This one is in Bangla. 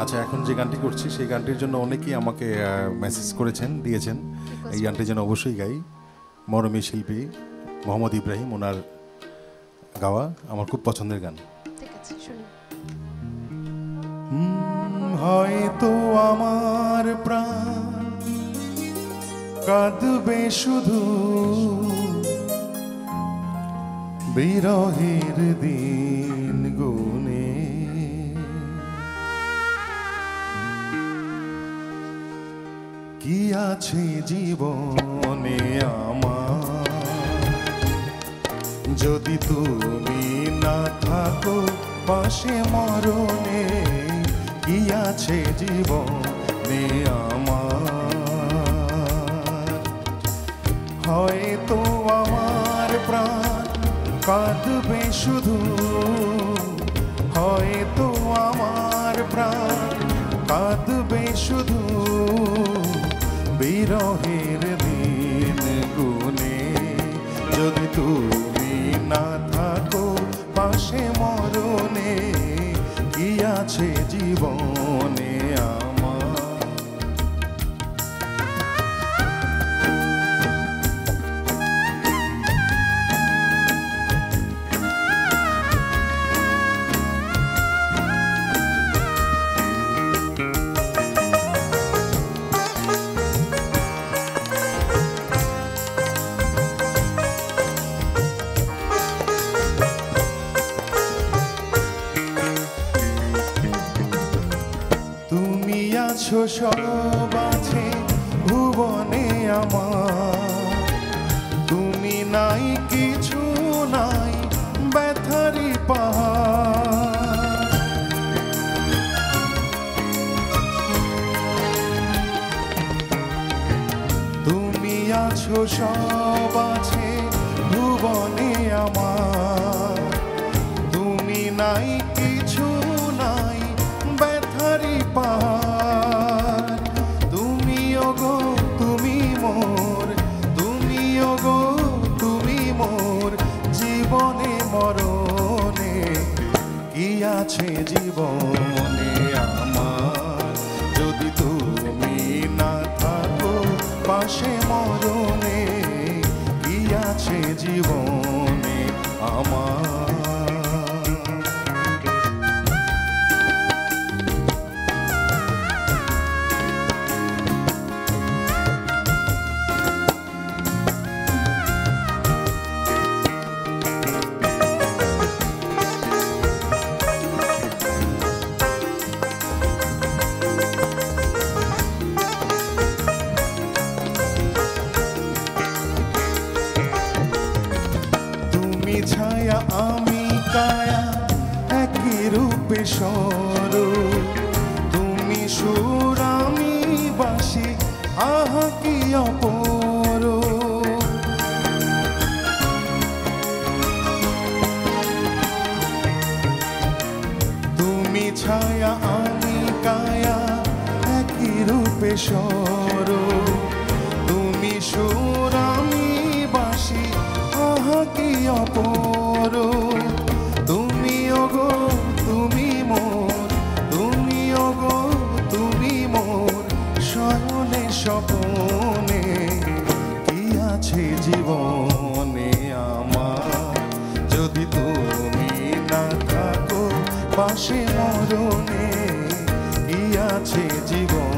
আচ্ছা এখন যে গানটি করছি সেই গানটির জন্য অনেকেই আমাকে মেসেজ করেছেন দিয়েছেন। এই গানটি যেন অবশ্যই গাই। মরমী শিল্পী মোহাম্মদ ইব্রাহিম ওনার গাওয়া আমার খুব পছন্দের গান। হয়তো আমার প্রাণ কাঁদবে শুধু বিরহের দিন গুনে কি আছে জীবনে আমার? যদি তুমি না থাকো, পাশে মরণে কি আছে জীবনে আমার? হয়তো আমার প্রাণ কাঁদবে শুধু, হয়তো আমার প্রাণ কাঁদবে শুধু বিরহের দিন গুনে। যদি তুমি না থাকো পাশে মরণে কি আছে জীবনে? তুমি আছো সব আছে ভুবনে আমার। তুমি নাই, কিছু নাই, ব্যথারি পাহাড়। তুমি আছো সব আছে ভুবনে আমার। তুমি নাই আছে জীবনে আমার। যদি তুমি না থাকো পাশে মরণে কি আছে জীবনে আমার? সর তুমি সুর বাসি, আহা অপর? তুমি ওগো, তুমি মোর, তুমি ওগো, তুমি মোর শয়নে স্বপনে, কি আছে জীবনে আমার? যদি তুমি না থাকো পাশে মরণে, কি আছে জীবনে